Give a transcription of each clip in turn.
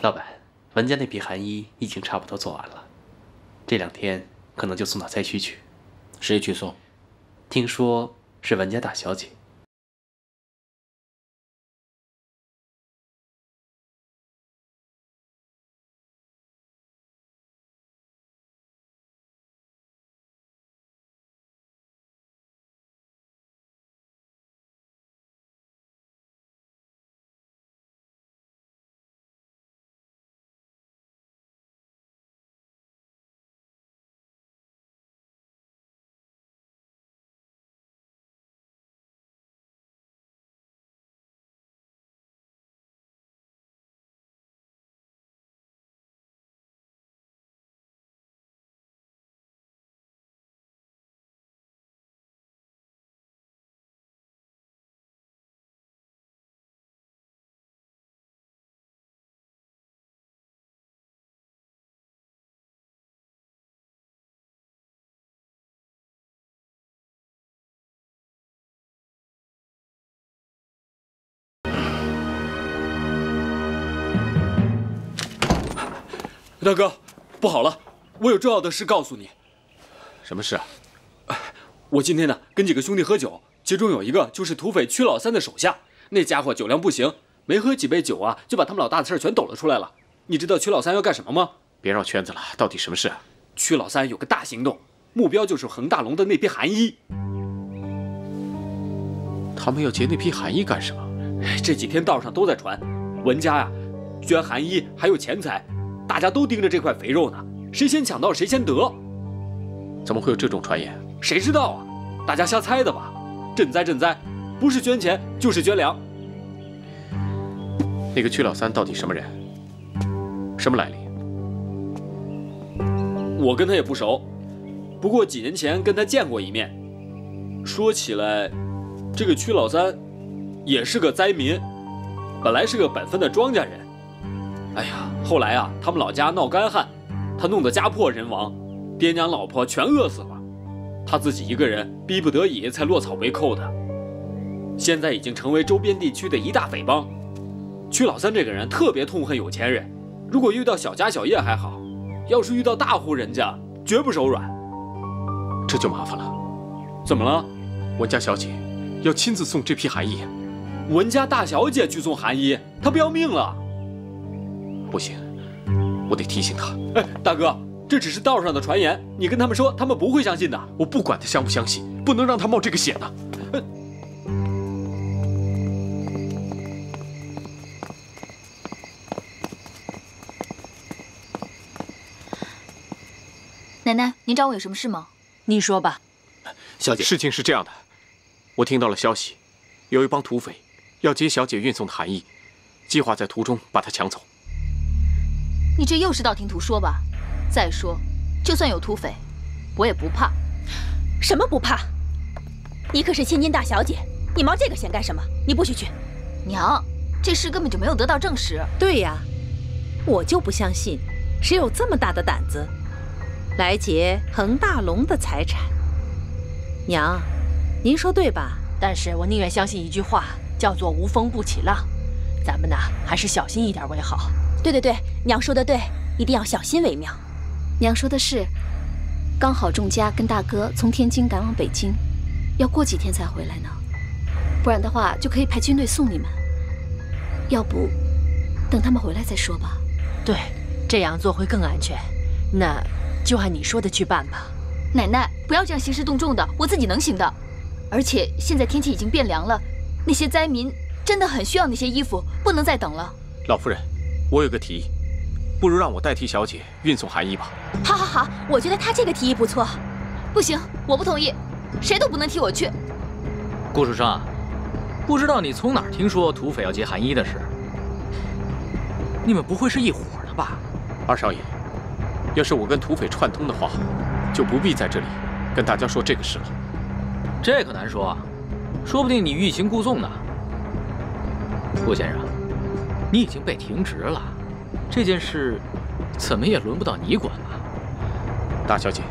老板，文家那批寒衣已经差不多做完了，这两天可能就送到灾区去。谁去送？听说是文家大小姐。大哥，不好了，我有重要的事告诉你。什么事啊？我今天呢跟几个兄弟喝酒，其中有一个就是土匪屈老三的手下。那家伙酒量不行，没喝几杯酒啊，就把他们老大的事全抖了出来了。你知道屈老三要干什么吗？别绕圈子了，到底什么事啊？屈老三有个大行动，目标就是恒大龙的那批寒衣。他们要劫那批寒衣干什么？这几天道上都在传，文家呀，捐寒衣还有钱财。大家都盯着这块肥肉呢，谁先抢到谁先得。怎么会有这种传言？谁知道啊？大家瞎猜的吧？赈灾赈灾，不是捐钱就是捐粮。那个屈老三到底什么人？什么来历？我跟他也不熟，不过几年前跟他见过一面。说起来，这个屈老三也是个灾民，本来是个本分的庄稼人。哎呀，后来啊，他们老家闹干旱，他弄得家破人亡，爹娘老婆全饿死了，他自己一个人逼不得已才落草为寇的。现在已经成为周边地区的一大匪帮。屈老三这个人特别痛恨有钱人，如果遇到小家小业还好，要是遇到大户人家，绝不手软。这就麻烦了。怎么了？文家小姐要亲自送这批寒衣。文家大小姐去送寒衣，她不要命了。不行，我得提醒他。哎，大哥，这只是道上的传言，你跟他们说，他们不会相信的。我不管他相不相信，不能让他冒这个险呢。奶奶，您找我有什么事吗？你说吧，小姐。事情是这样的，我听到了消息，有一帮土匪要劫小姐运送的寒衣，计划在途中把她抢走。你这又是道听途说吧？再说，就算有土匪，我也不怕。什么不怕？你可是千金大小姐，你冒这个险干什么？你不许去！娘，这事根本就没有得到证实。对呀，我就不相信，谁有这么大的胆子来劫恒大龙的财产？娘，您说对吧？但是我宁愿相信一句话，叫做无风不起浪。咱们呢，还是小心一点为好。对对对，娘说的对，一定要小心为妙。娘说的是，刚好仲家跟大哥从天津赶往北京，要过几天才回来呢。不然的话，就可以派军队送你们。要不，等他们回来再说吧。对，这样做会更安全。那就按你说的去办吧。奶奶，不要这样兴师动众的，我自己能行的。而且现在天气已经变凉了，那些灾民真的很需要那些衣服，不能再等了。老夫人。我有个提议，不如让我代替小姐运送寒衣吧。好，好，好，我觉得他这个提议不错。不行，我不同意，谁都不能替我去。顾书生，不知道你从哪儿听说土匪要劫寒衣的事？你们不会是一伙的吧？二少爷，要是我跟土匪串通的话，就不必在这里跟大家说这个事了。这可难说啊，说不定你欲擒故纵呢。顾先生。你已经被停职了，这件事怎么也轮不到你管了？大小姐，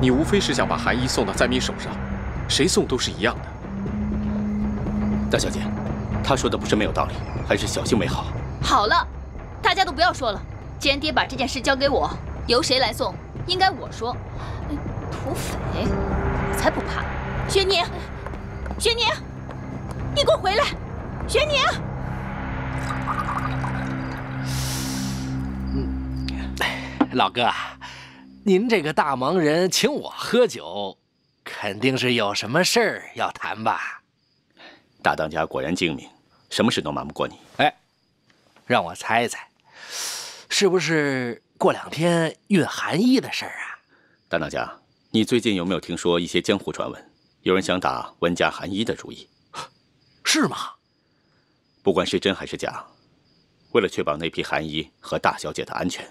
你无非是想把寒衣送到灾民手上，谁送都是一样的。大小姐，他说的不是没有道理，还是小心为好。好了，大家都不要说了。既然爹把这件事交给我，由谁来送，应该我说。土匪，我才不怕！玄宁，玄宁，你给我回来！玄宁，老哥，您这个大忙人请我喝酒，肯定是有什么事儿要谈吧？大当家果然精明，什么事都瞒不过你。哎，让我猜猜，是不是过两天运寒衣的事儿啊？大当家，你最近有没有听说一些江湖传闻？有人想打温家寒衣的主意，是吗？不管是真还是假，为了确保那批寒衣和大小姐的安全，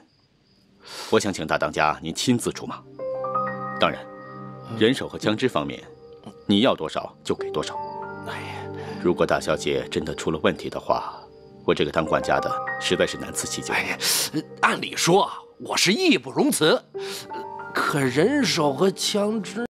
我想请大当家您亲自出马。当然，人手和枪支方面，你要多少就给多少。哎呀，如果大小姐真的出了问题的话，我这个当管家的实在是难辞其咎。哎呀，按理说我是义不容辞，可人手和枪支。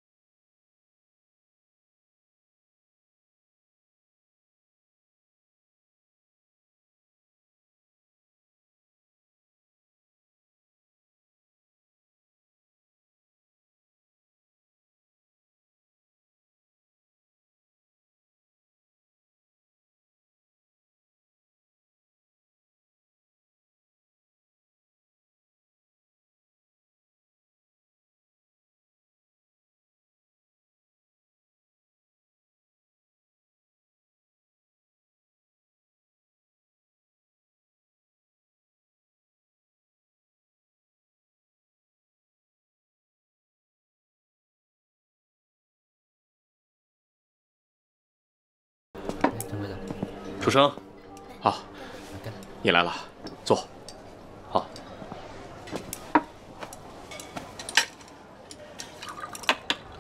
楚生，好，你来了，坐。好。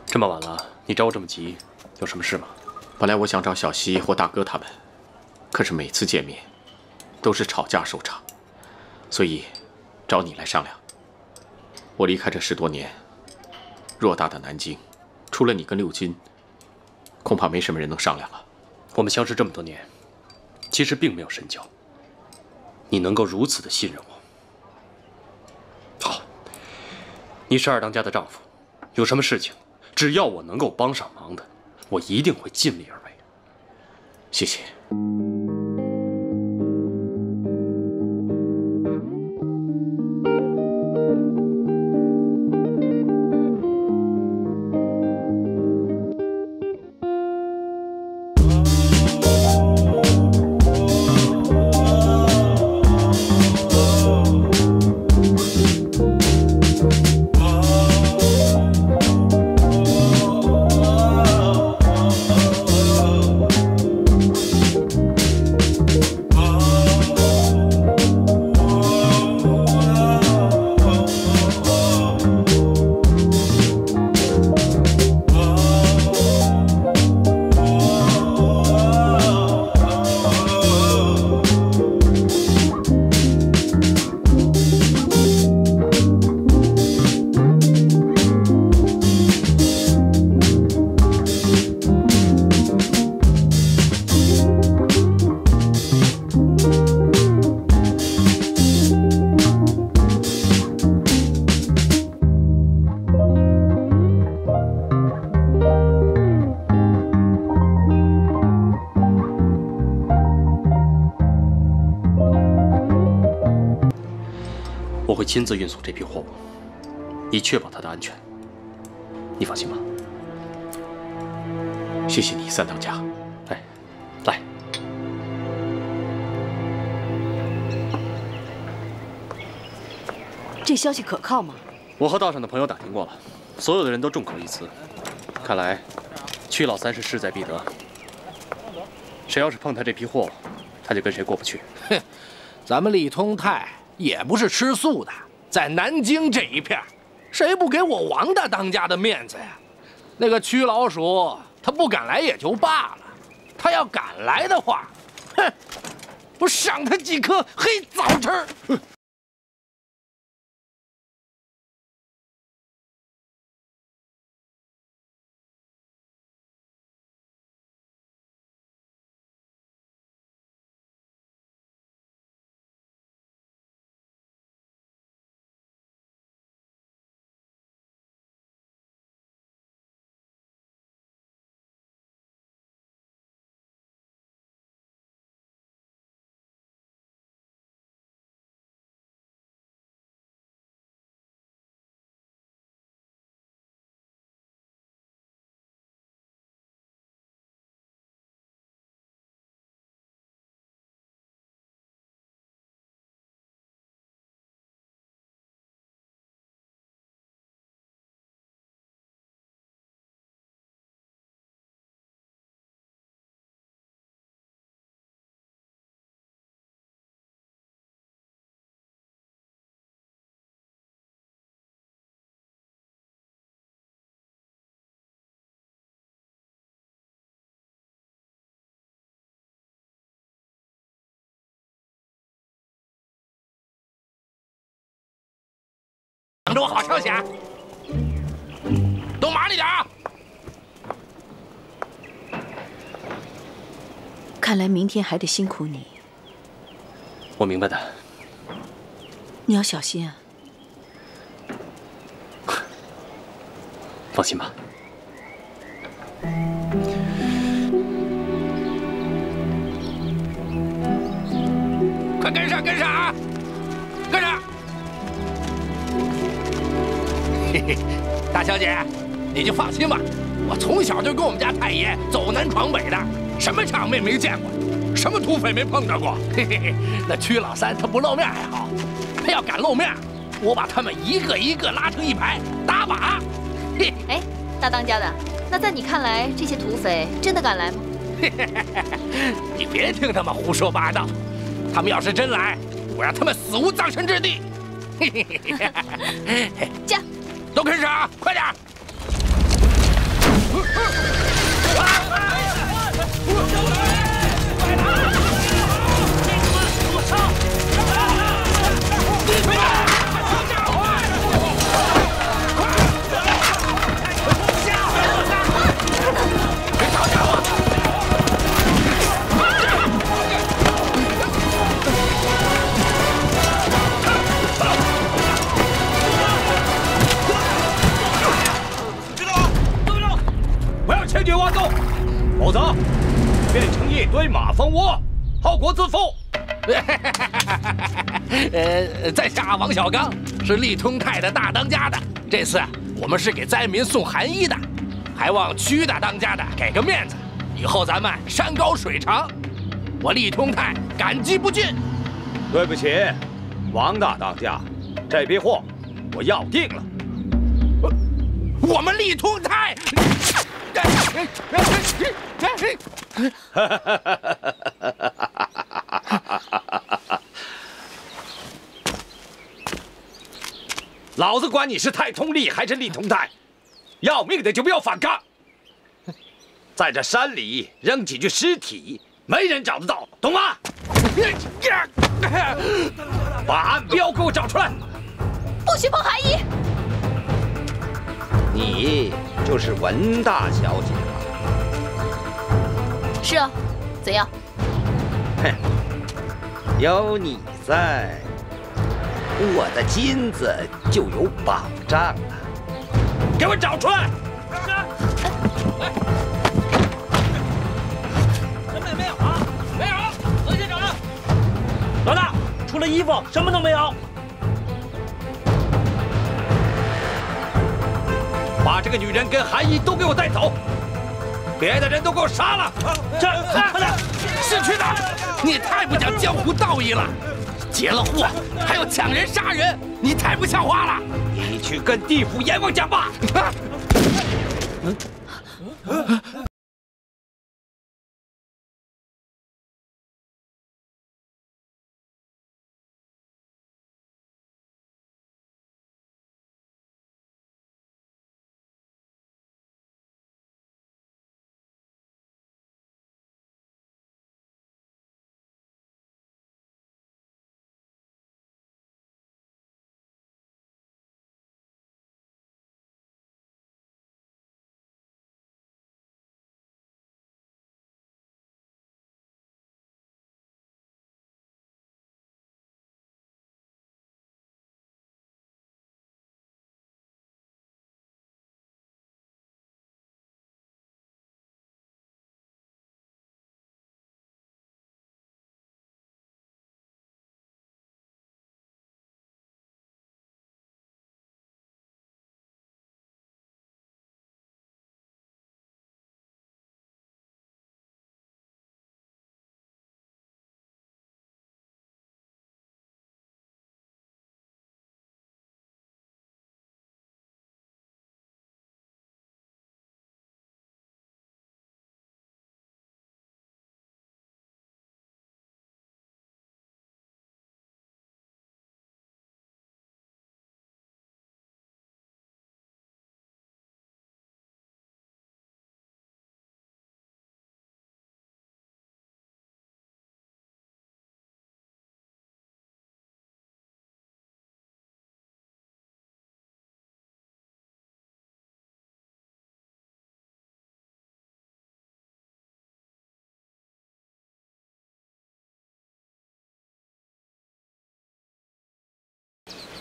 这么晚了，你找我这么急，有什么事吗？本来我想找小西或大哥他们，可是每次见面都是吵架收场，所以找你来商量。我离开这十多年，偌大的南京，除了你跟六军，恐怕没什么人能商量了。我们相识这么多年。其实并没有深交，你能够如此的信任我。好，你是二当家的丈夫，有什么事情，只要我能够帮上忙的，我一定会尽力而为。谢谢。亲自运送这批货物，以确保他的安全。你放心吧。谢谢你，三当家。哎，来，这消息可靠吗？我和道上的朋友打听过了，所有的人都众口一词。看来，屈老三是势在必得。谁要是碰他这批货，他就跟谁过不去。哼，咱们李通泰。也不是吃素的，在南京这一片，谁不给我王大当家的面子呀？那个屈老鼠，他不敢来也就罢了，他要敢来的话，哼，我赏他几颗黑枣吃。等着我好消息啊！动麻利点啊！看来明天还得辛苦你，我明白的。你要小心啊！放心吧。快跟上，跟上啊！大小姐，你就放心吧。我从小就跟我们家太爷走南闯北的，什么场面没见过，什么土匪没碰到过。嘿嘿嘿，那屈老三他不露面还好，他要敢露面，我把他们一个一个拉成一排打靶。嘿，哎，大当家的，那在你看来，这些土匪真的敢来吗？你别听他们胡说八道，他们要是真来，我让他们死无葬身之地。驾，都跟上啊快点小刚，是利通泰的大当家的。这次我们是给灾民送寒衣的，还望屈大当家的给个面子，以后咱们山高水长。我利通泰感激不尽。对不起，王大当家，这批货我要定了。我们利通泰。老子管你是太通利还是利通泰，要命的就不要反抗。在这山里扔几具尸体，没人找得到，懂吗？把暗标给我找出来！不许碰寒衣！你就是文大小姐吧？是啊，怎样？哼，有你在，我的金子就有保障了。给我找出来！什么也没有啊！没有，仔细找。老大，除了衣服，什么都没有。把这个女人跟韩衣都给我带走，别的人都给我杀了！这，快点！是去哪，你太不讲江湖道义了，劫了货还要抢人杀人，你太不像话了！你去跟地府阎王讲吧！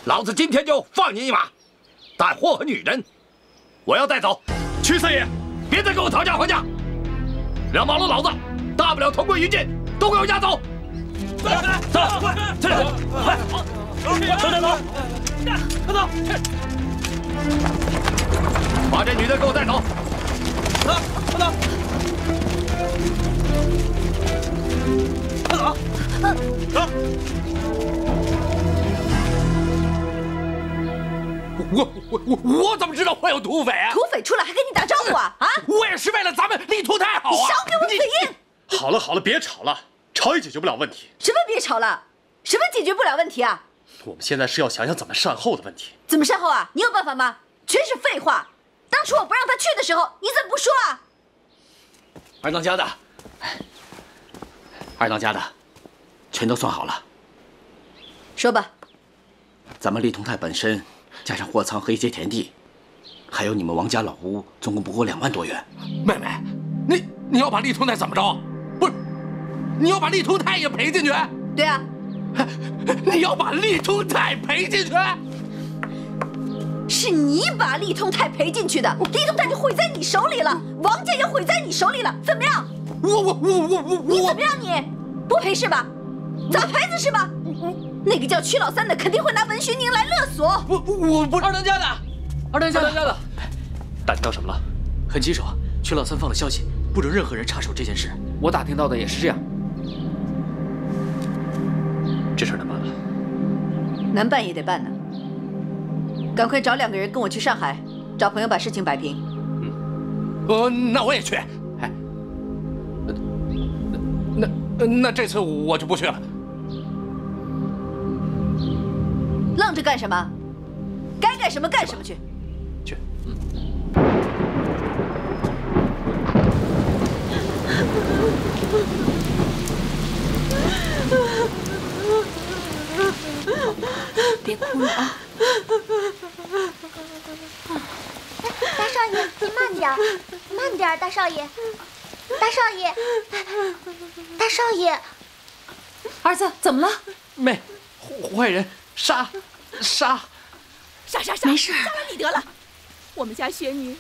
老子今天就放你一马。但货和女人，我要带走。屈四爷，别再跟我讨价还价。两毛的老子，大不了同归于尽，都给我押走。走，走，快，快点，快，快点走，快走，把这女的给我带走。走，快走，快走，走。我我我我怎么知道会有土匪啊？土匪出来还跟你打招呼啊？啊！我也是为了咱们立图太好啊！你少给我嘴硬！好了好了，别吵了，吵也解决不了问题。什么别吵了？什么解决不了问题啊？我们现在是要想想怎么善后的问题。怎么善后啊？你有办法吗？全是废话！当初我不让他去的时候，你怎么不说啊？二当家的，二当家的，全都算好了。说吧。咱们立通泰本身。加上货仓和一些田地，还有你们王家老屋，总共不过两万多元。妹妹，你你要把利通泰怎么着？不是，你要把利通泰也赔进去？对啊，你要把利通泰赔进去？是你把利通泰赔进去的，利通泰就毁在你手里了，王家也毁在你手里了，怎么样？我我我我我你怎么样？你不赔是吧？砸牌子是吧？那个叫曲老三的肯定会拿文学宁来不，我不二当家的，二当家的，的，打听到什么了？很棘手，曲老三放了消息，不准任何人插手这件事。我打听到的也是这样。这事难办了。难办也得办呢。赶快找两个人跟我去上海，找朋友把事情摆平。嗯。呃，那我也去。哎，那那那这次我就不去了。愣着干什么？该干什么干什么去。去。别哭了啊！大少爷，您慢点，慢点，大少爷，大少爷，大少爷，儿子怎么了？妹，坏人。杀，杀，杀杀杀！没事，杀了你得了。我们家雪女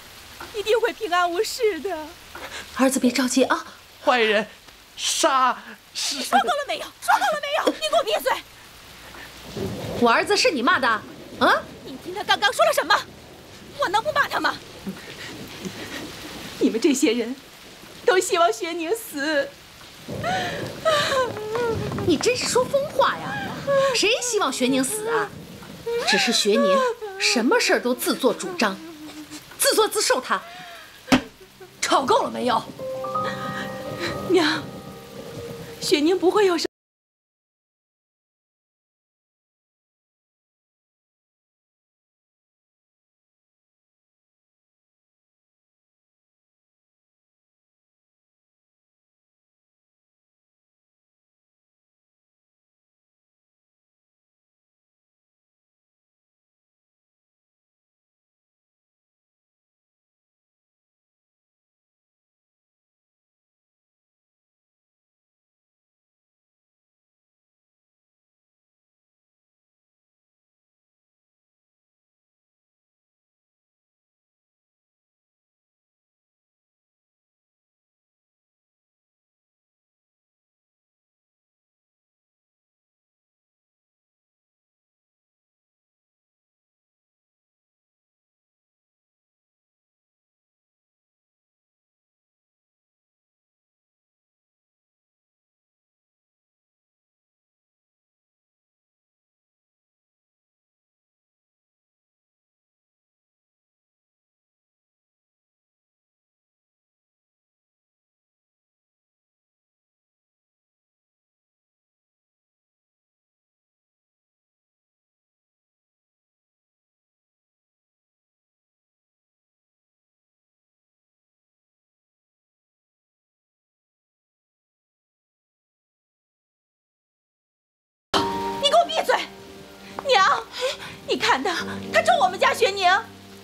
一定会平安无事的。儿子别着急啊！坏人，杀！说够了没有？说够了没有？你给我闭嘴！我儿子是你骂的？啊？你听他刚刚说了什么？我能不骂他吗？你们这些人，都希望雪宁死。你真是说疯话呀！谁希望玄宁死啊？只是玄宁什么事儿都自作主张，自作自受。他吵够了没有？娘，雪宁不会有什。么嘴，娘！你看他，他咒我们家玄宁。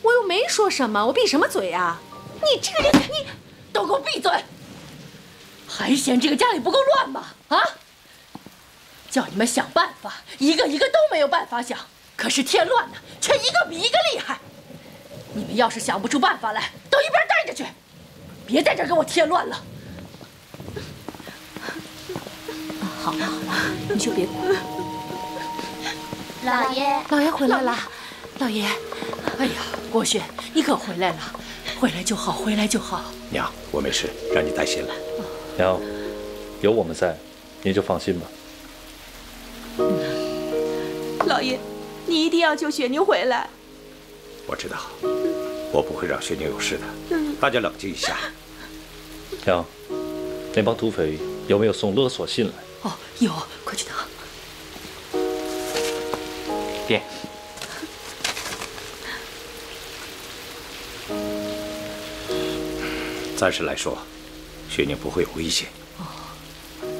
我又没说什么，我闭什么嘴呀？你这个人，你都给我闭嘴！还嫌这个家里不够乱吗？啊！叫你们想办法，一个一个都没有办法想。可是添乱呢，却一个比一个厉害。你们要是想不出办法来，都一边待着去，别在这儿给我添乱了。好了好了，你就别哭。老爷，老爷回来了，老爷。哎呀，郭轩，你可回来了，回来就好，回来就好。娘，我没事，让你担心了。娘，有我们在，您就放心吧。老爷，你一定要救雪宁回来。我知道，我不会让雪宁有事的。大家冷静一下。娘，那帮土匪有没有送勒索信来？哦，有，快去拿。爹，暂时来说，雪宁不会有危险。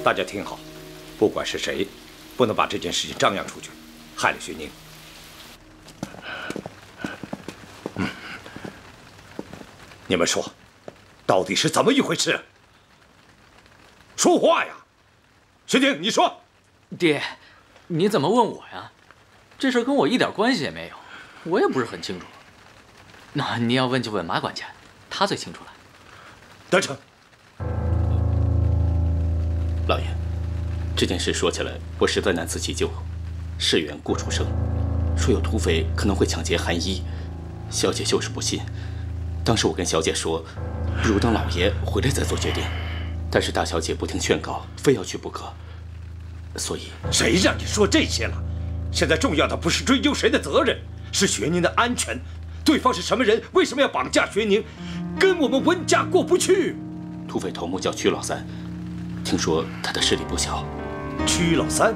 大家听好，不管是谁，不能把这件事情张扬出去，害了雪宁。嗯，你们说，到底是怎么一回事？说话呀！雪宁，你说。爹，你怎么问我呀？这事跟我一点关系也没有，我也不是很清楚。那你要问就问马管家，他最清楚了。得逞。老爷，这件事说起来，我实在难辞其咎。市员顾楚生说有土匪可能会抢劫韩衣，小姐就是不信。当时我跟小姐说，不如等老爷回来再做决定。但是大小姐不听劝告，非要去不可。所以，谁让你说这些了？现在重要的不是追究谁的责任，是学宁的安全。对方是什么人？为什么要绑架学宁？跟我们温家过不去。土匪头目叫曲老三，听说他的势力不小。曲老三，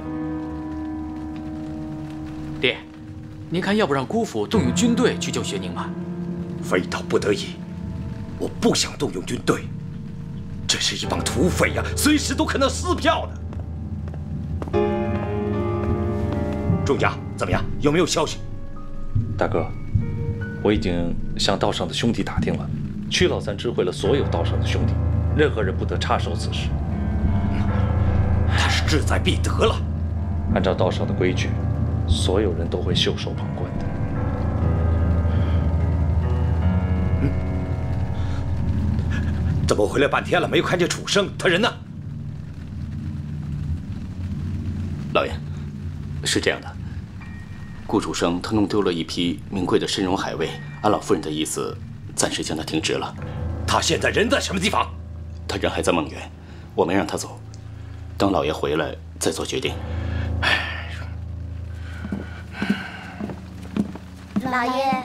爹，您看要不让姑父动用军队去救学宁吧？非到不得已，我不想动用军队。这是一帮土匪呀，随时都可能撕票的。仲家怎么样？有没有消息？大哥，我已经向道上的兄弟打听了，屈老三知会了所有道上的兄弟，任何人不得插手此事。他是志在必得了。按照道上的规矩，所有人都会袖手旁观的。怎么回来半天了，没有看见楚生？他人呢？老爷，是这样的，顾楚生他弄丢了一批名贵的参茸海味，安老夫人的意思，暂时将他停职了。他现在人在什么地方？他人还在梦园，我没让他走，等老爷回来再做决定。老爷，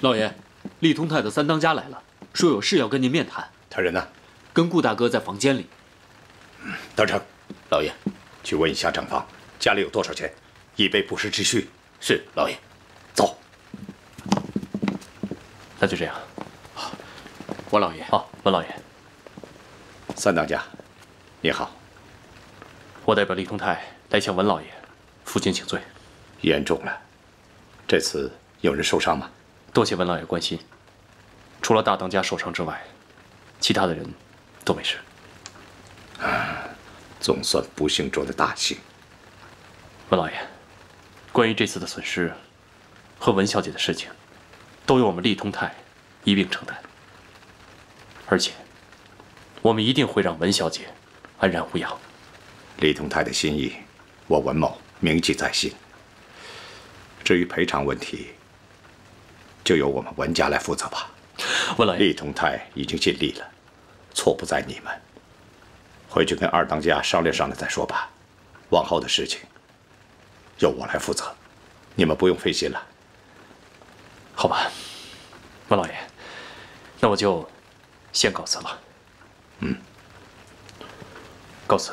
老爷，厉通泰的三当家来了，说有事要跟您面谈。他人呢？跟顾大哥在房间里。得逞，老爷，去问一下账房，家里有多少钱，以备不时之需。是，老爷。走。那就这样。文老爷。好，文老爷。三当家，你好。我代表李通泰来向文老爷负荆请罪。严重了，这次有人受伤吗？多谢文老爷关心。除了大当家受伤之外，其他的人都没事。总算不幸中的大幸。文老爷，关于这次的损失和文小姐的事情，都由我们厉通泰一并承担。而且，我们一定会让文小姐安然无恙。厉通泰的心意，我文某铭记在心。至于赔偿问题，就由我们文家来负责吧。文老爷，厉通泰已经尽力了，错不在你们。回去跟二当家商量商量再说吧。往后的事情由我来负责，你们不用费心了。好吧，孟老爷，那我就先告辞了。嗯，告辞。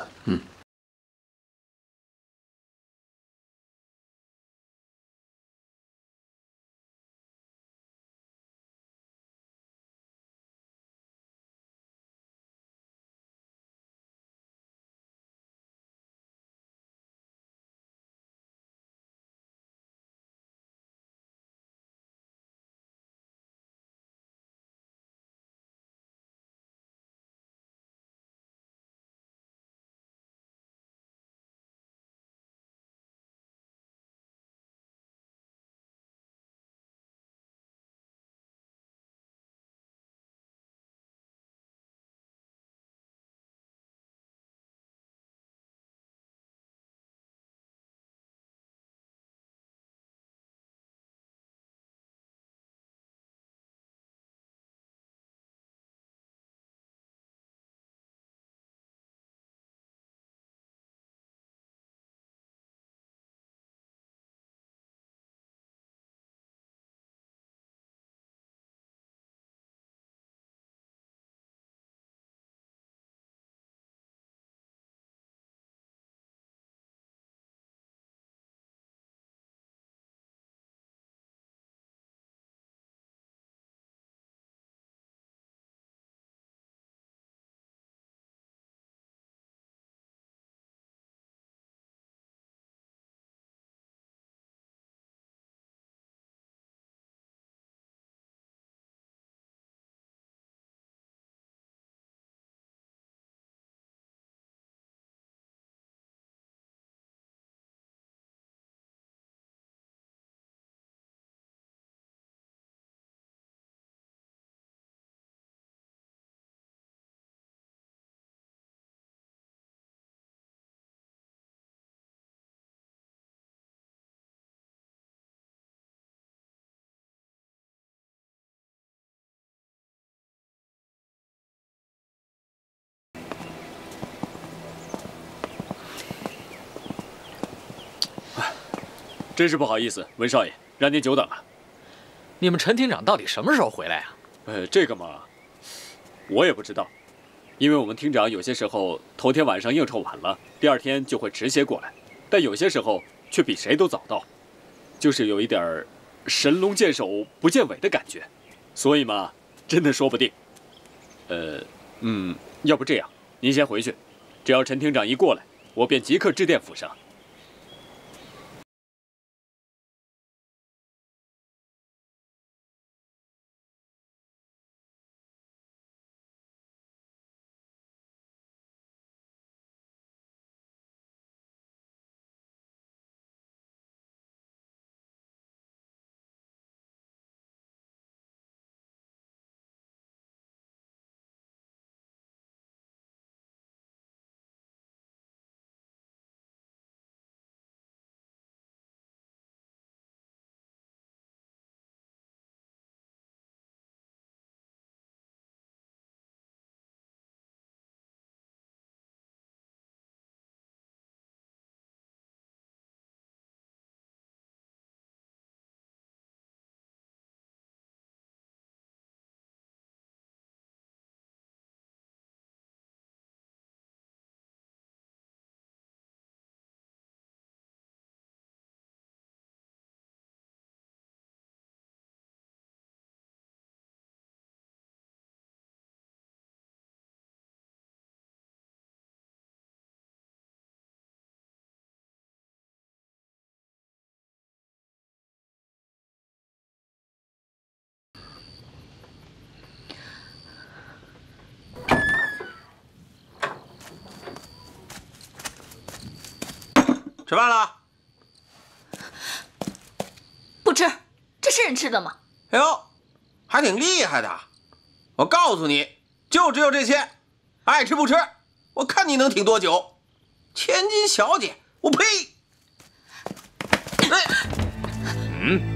真是不好意思，文少爷，让您久等了。你们陈厅长到底什么时候回来啊？呃，这个嘛，我也不知道，因为我们厅长有些时候头天晚上应酬晚了，第二天就会迟些过来，但有些时候却比谁都早到，就是有一点儿神龙见首不见尾的感觉，所以嘛，真的说不定。呃，嗯，要不这样，您先回去，只要陈厅长一过来，我便即刻致电府上。吃饭了？不吃，这是人吃的吗？哎呦，还挺厉害的！我告诉你，就只有这些，爱吃不吃，我看你能挺多久？千金小姐，我呸！哎，嗯。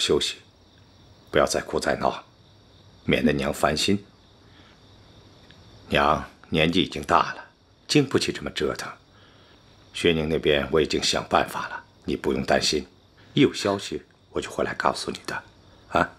休息，不要再哭再闹，免得娘烦心。娘年纪已经大了，经不起这么折腾。薛宁那边我已经想办法了，你不用担心。一有消息我就回来告诉你的，啊。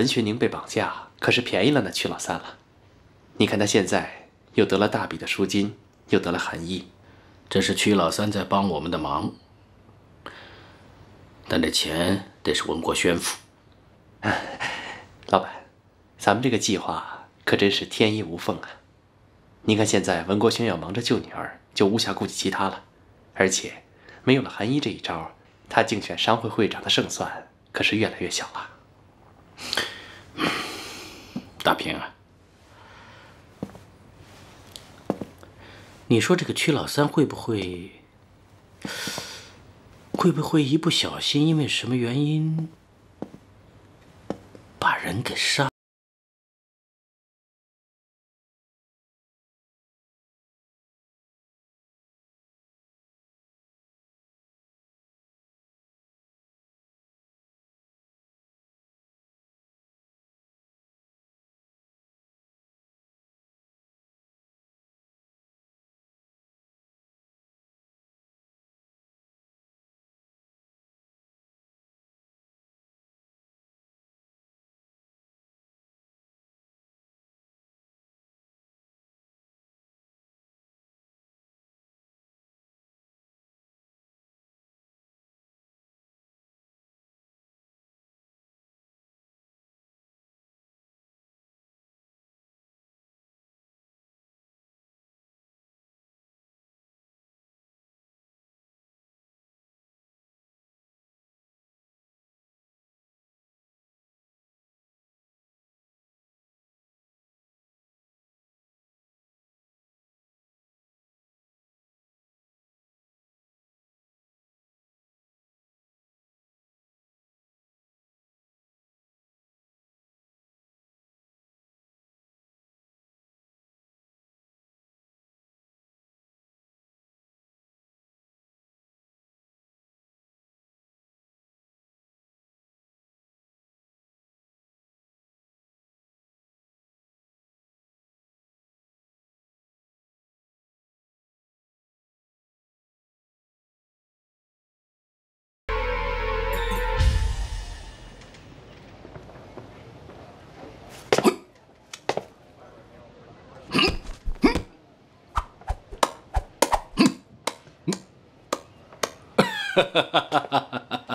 文学宁被绑架，可是便宜了那曲老三了。你看他现在又得了大笔的赎金，又得了韩医，这是曲老三在帮我们的忙，但这钱得是文国宣付。老板，咱们这个计划可真是天衣无缝啊！你看现在文国轩要忙着救女儿，就无暇顾及其他了，而且没有了韩一这一招，他竞选商会会长的胜算可是越来越小了。大平啊，你说这个曲老三会不会，会不会一不小心因为什么原因把人给杀？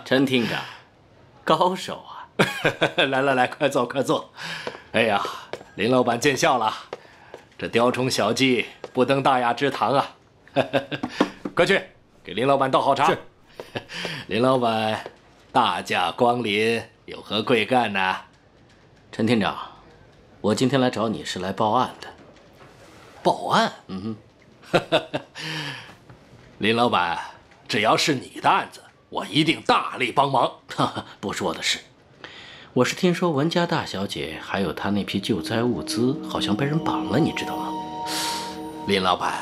陈厅长，高手啊！来来来，快坐快坐。哎呀，林老板见笑了，这雕虫小技不登大雅之堂啊！快去给林老板倒好茶。是。林老板，大驾光临，有何贵干呢？陈厅长，我今天来找你是来报案的。报案？嗯哼。林老板，只要是你的案子，我一定大力帮忙。不是我的事，我是听说文家大小姐还有她那批救灾物资好像被人绑了，你知道吗？林老板，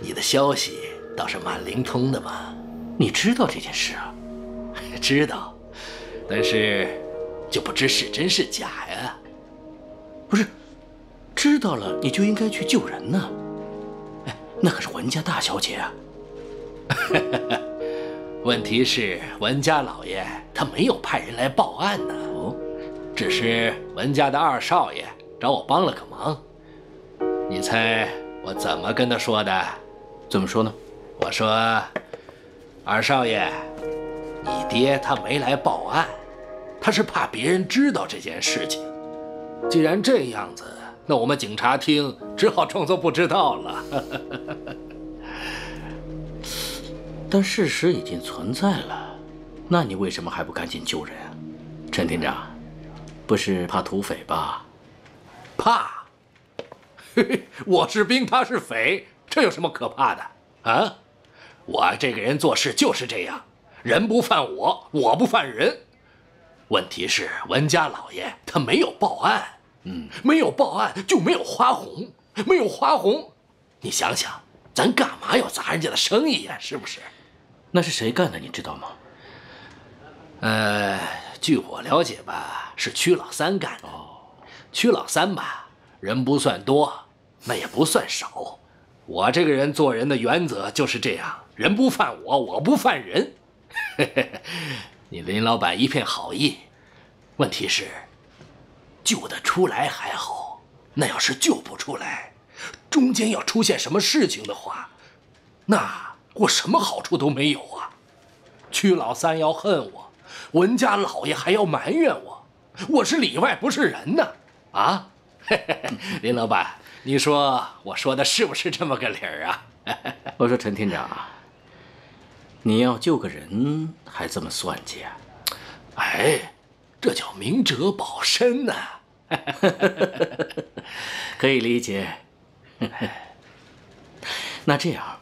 你的消息倒是蛮灵通的嘛。你知道这件事啊？知道，但是就不知是真是假呀。不是，知道了你就应该去救人呢。哎，那可是文家大小姐啊。问题是文家老爷他没有派人来报案呢。哦，只是文家的二少爷找我帮了个忙。你猜我怎么跟他说的？怎么说呢？我说。二少爷，你爹他没来报案，他是怕别人知道这件事情。既然这样子，那我们警察厅只好装作不知道了。但事实已经存在了，那你为什么还不赶紧救人啊？陈厅长，不是怕土匪吧？怕？嘿嘿，我是兵，他是匪，这有什么可怕的啊？我这个人做事就是这样，人不犯我，我不犯人。问题是文家老爷他没有报案，嗯，没有报案就没有花红，没有花红，你想想，咱干嘛要砸人家的生意呀？是不是？那是谁干的？你知道吗？呃，据我了解吧，是曲老三干的。哦，曲老三吧，人不算多，那也不算少。我这个人做人的原则就是这样，人不犯我，我不犯人。你林老板一片好意，问题是救得出来还好，那要是救不出来，中间要出现什么事情的话，那我什么好处都没有啊！屈老三要恨我，文家老爷还要埋怨我，我是里外不是人呢！啊，林老板，你说我说的是不是这么个理儿啊？我说陈厅长。你要救个人还这么算计啊？哎，这叫明哲保身呐，可以理解。那这样，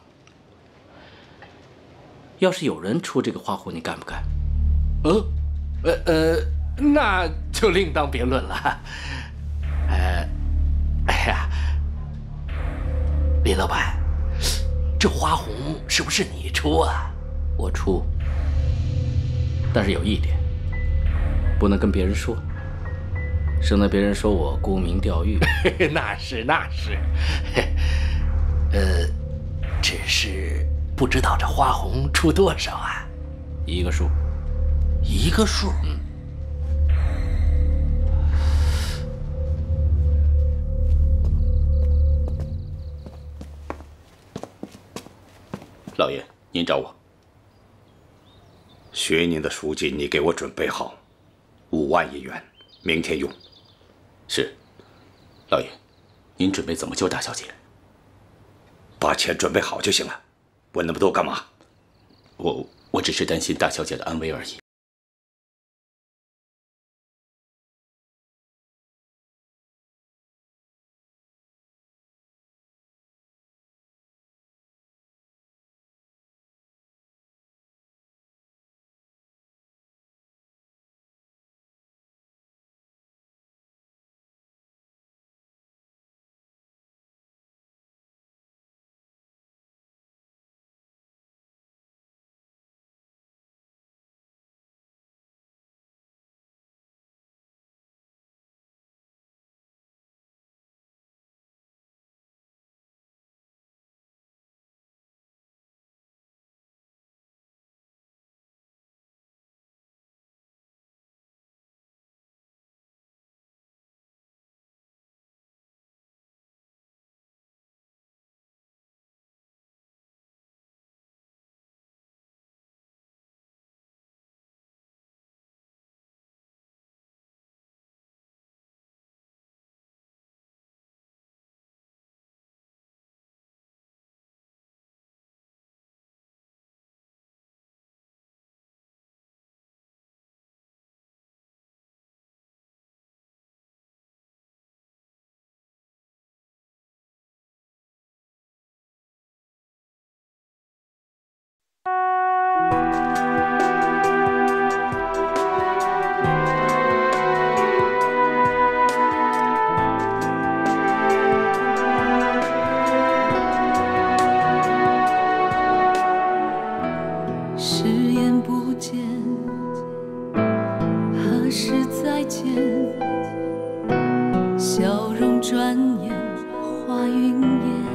要是有人出这个花红，你干不干？呃，呃呃，那就另当别论了。呃，哎呀，李老板，这花红是不是你出啊？我出，但是有一点，不能跟别人说，省得别人说我沽名钓誉。那 是那是，呃，只是不知道这花红出多少啊？一个数，一个数。嗯。老爷，您找我。学宁的赎金，你给我准备好，五万银元，明天用。是，老爷，您准备怎么救大小姐？把钱准备好就行了。问那么多干嘛？我我只是担心大小姐的安危而已。笑容转眼化云烟。